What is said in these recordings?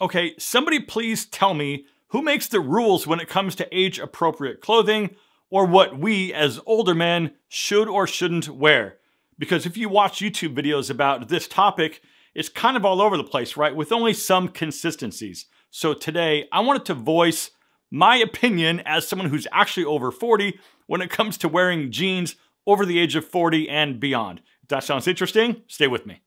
Okay, somebody please tell me who makes the rules when it comes to age appropriate clothing or what we as older men should or shouldn't wear. Because if you watch YouTube videos about this topic, it's kind of all over the place, right? With only some consistencies. So today, I wanted to voice my opinion as someone who's actually over 40 when it comes to wearing jeans over the age of 40 and beyond. If that sounds interesting, stay with me.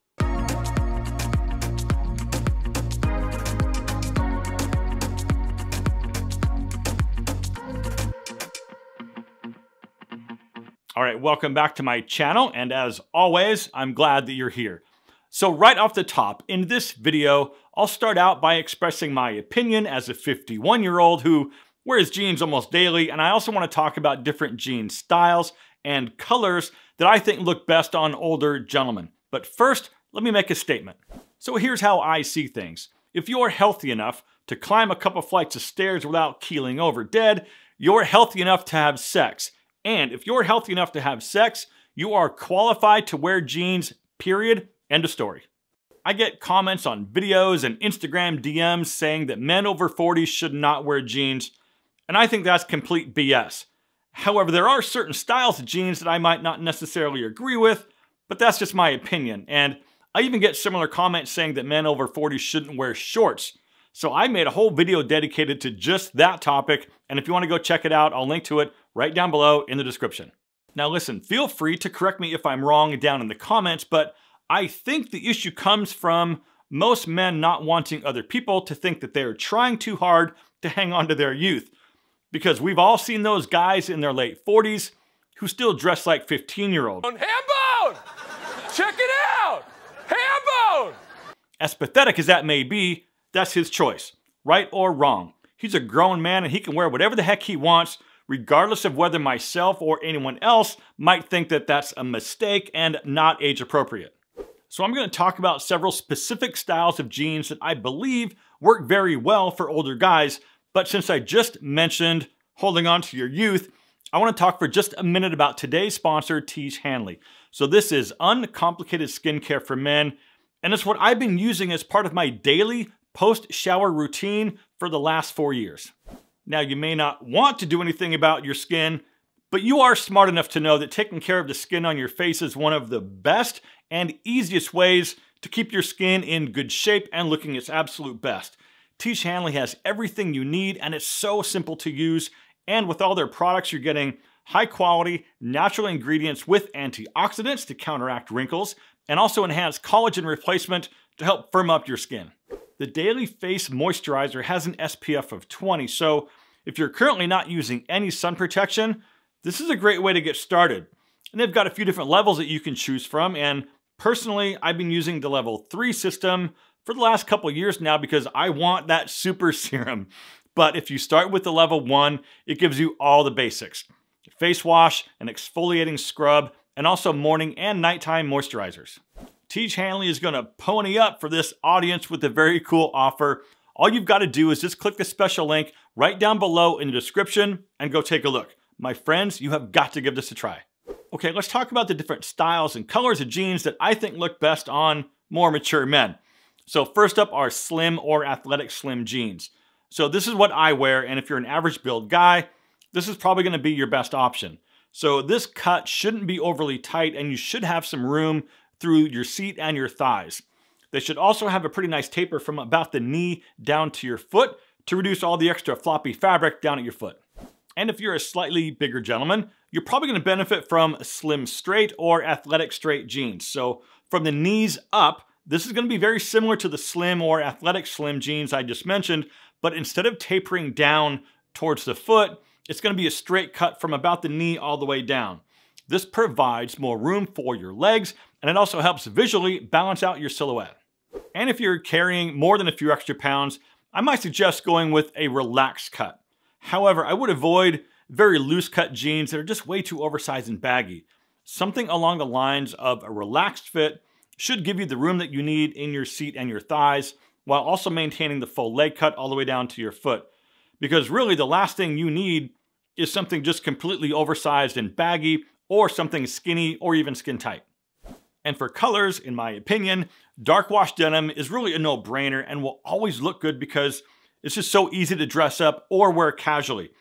All right, welcome back to my channel, and as always, I'm glad that you're here. So right off the top, in this video, I'll start out by expressing my opinion as a 51-year-old who wears jeans almost daily, and I also want to talk about different jean styles and colors that I think look best on older gentlemen. But first, let me make a statement. So here's how I see things. If you're healthy enough to climb a couple flights of stairs without keeling over dead, you're healthy enough to have sex. And if you're healthy enough to have sex, you are qualified to wear jeans, period, end of story. I get comments on videos and Instagram DMs saying that men over 40 should not wear jeans, and I think that's complete BS. However, there are certain styles of jeans that I might not necessarily agree with, but that's just my opinion. And I even get similar comments saying that men over 40 shouldn't wear shorts. So I made a whole video dedicated to just that topic, and if you want to go check it out, I'll link to it right down below in the description. Now listen, feel free to correct me if I'm wrong down in the comments, but I think the issue comes from most men not wanting other people to think that they're trying too hard to hang on to their youth. Because we've all seen those guys in their late 40s who still dress like 15 year olds. Hambone! Check it out! Hambone! As pathetic as that may be, that's his choice, right or wrong. He's a grown man and he can wear whatever the heck he wants regardless of whether myself or anyone else might think that that's a mistake and not age appropriate. So I'm going to talk about several specific styles of jeans that I believe work very well for older guys, but since I just mentioned holding on to your youth, I want to talk for just a minute about today's sponsor, Tiege Hanley. So this is uncomplicated skincare for men, and it's what I've been using as part of my daily post-shower routine for the last four years. Now, you may not want to do anything about your skin, but you are smart enough to know that taking care of the skin on your face is one of the best and easiest ways to keep your skin in good shape and looking its absolute best. Tiege Hanley has everything you need and it's so simple to use. And with all their products, you're getting high quality, natural ingredients with antioxidants to counteract wrinkles and also enhance collagen replacement to help firm up your skin. The Daily Face Moisturizer has an SPF of 20, so if you're currently not using any sun protection, this is a great way to get started. And they've got a few different levels that you can choose from, and personally, I've been using the level 3 system for the last couple years now because I want that super serum. But if you start with the level 1, it gives you all the basics. Face wash, an exfoliating scrub, and also morning and nighttime moisturizers. Tiege Hanley is going to pony up for this audience with a very cool offer. All you've got to do is just click the special link right down below in the description and go take a look. My friends, you have got to give this a try. Okay, let's talk about the different styles and colors of jeans that I think look best on more mature men. So first up are slim or athletic slim jeans. So this is what I wear, and if you're an average build guy, this is probably gonna be your best option. So this cut shouldn't be overly tight and you should have some room through your seat and your thighs. They should also have a pretty nice taper from about the knee down to your foot to reduce all the extra floppy fabric down at your foot. And if you're a slightly bigger gentleman, you're probably gonna benefit from slim straight or athletic straight jeans. So from the knees up, this is gonna be very similar to the slim or athletic slim jeans I just mentioned, but instead of tapering down towards the foot, it's gonna be a straight cut from about the knee all the way down. This provides more room for your legs and it also helps visually balance out your silhouette. And if you're carrying more than a few extra pounds, I might suggest going with a relaxed cut. However, I would avoid very loose cut jeans that are just way too oversized and baggy. Something along the lines of a relaxed fit should give you the room that you need in your seat and your thighs, while also maintaining the full leg cut all the way down to your foot. Because really the last thing you need is something just completely oversized and baggy or something skinny or even skin tight. And for colors, in my opinion, dark wash denim is really a no-brainer and will always look good because it's just so easy to dress up or wear casually.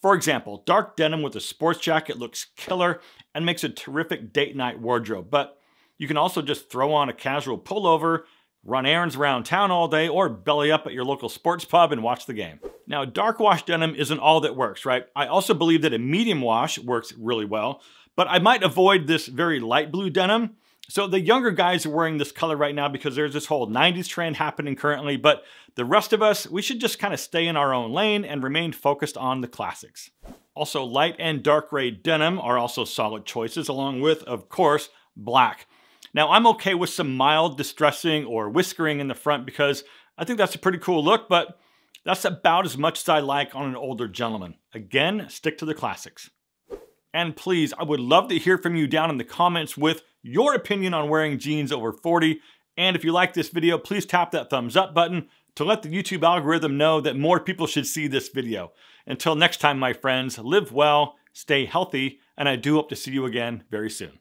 For example, dark denim with a sports jacket looks killer and makes a terrific date night wardrobe, but you can also just throw on a casual pullover, run errands around town all day, or belly up at your local sports pub and watch the game. Now, dark wash denim isn't all that works, right? I also believe that a medium wash works really well, but I might avoid this very light blue denim. So the younger guys are wearing this color right now because there's this whole 90s trend happening currently, but the rest of us, we should just kind of stay in our own lane and remain focused on the classics. Also, light and dark gray denim are also solid choices, along with, of course, black. Now, I'm okay with some mild distressing or whiskering in the front because I think that's a pretty cool look, but that's about as much as I like on an older gentleman. Again, stick to the classics. And please, I would love to hear from you down in the comments with your opinion on wearing jeans over 40. And if you like this video, please tap that thumbs up button to let the YouTube algorithm know that more people should see this video. Until next time, my friends, live well, stay healthy, and I do hope to see you again very soon.